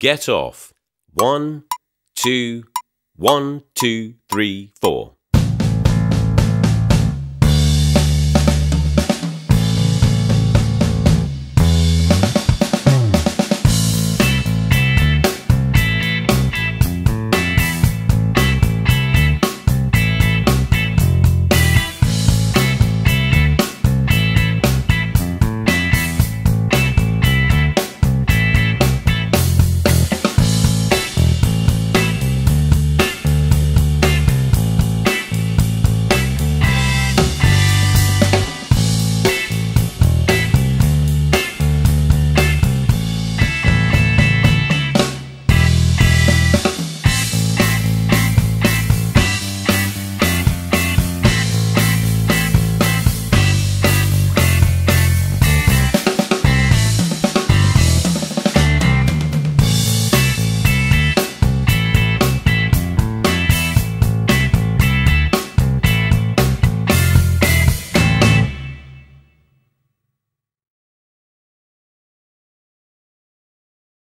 Get off. One, two, one, two, three, four.